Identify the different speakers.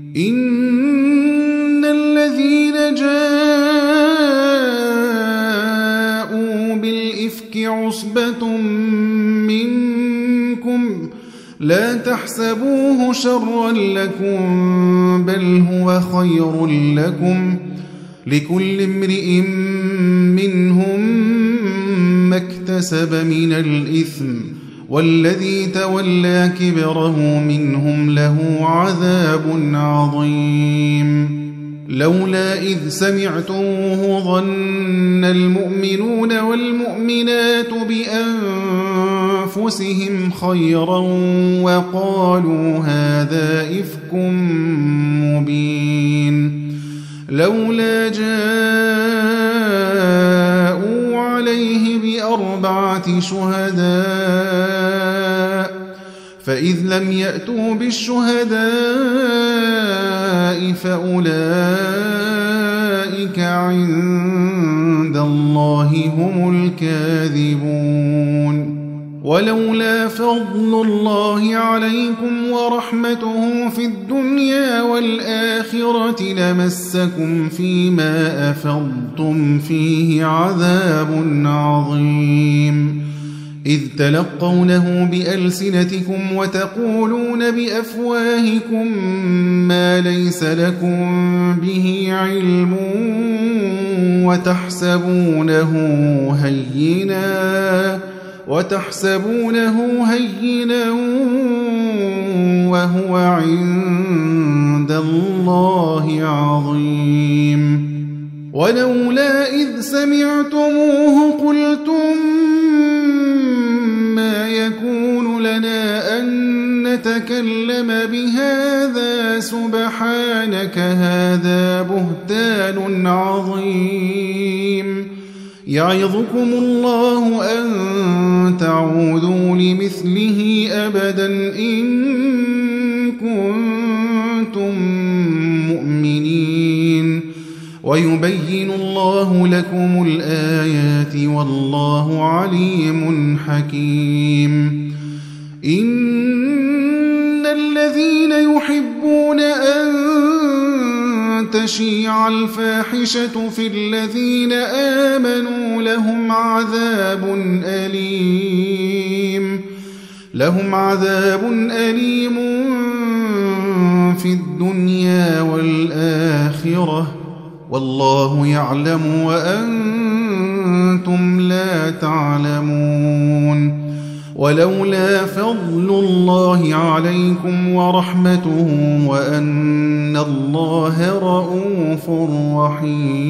Speaker 1: إن الذين جاءوا بالإفك عصبة منكم لا تحسبوه شرا لكم بل هو خير لكم لكل امرئ منهم ما اكتسب من الإثم والذي تولى كبره منهم له عذاب عظيم. لولا إذ سمعتموه ظن المؤمنون والمؤمنات بأنفسهم خيرا وقالوا هذا إفك مبين. لولا جاءوا عليه بأربعة شهداء فإذ لم يأتوا بالشهداء فأولئك عند الله هم الكاذبون ولولا فضل الله عليكم ورحمته في الدنيا والآخرة لمسكم فيما أفضتم فيه عذاب عظيم. إذ تلقونه بألسنتكم وتقولون بأفواهكم ما ليس لكم به علم وتحسبونه هيناً. وتحسبونه هينا وهو عند الله عظيم. ولولا إذ سمعتموه قلتم ما يكون لنا أن نتكلم بهذا سبحانك هذا بهتان عظيم. يعظكم الله أن كنتم مؤمنين. ويبين الله لكم الآيات والله عليم حكيم. إن الذين يحبون أن تشيع الفاحشة في الذين آمنوا لهم عذاب أليم. لهم عذاب أليم والآخرة والله يعلم وأنتم لا تعلمون ولولا فضل الله عليكم ورحمته وأن الله رؤوف رحيم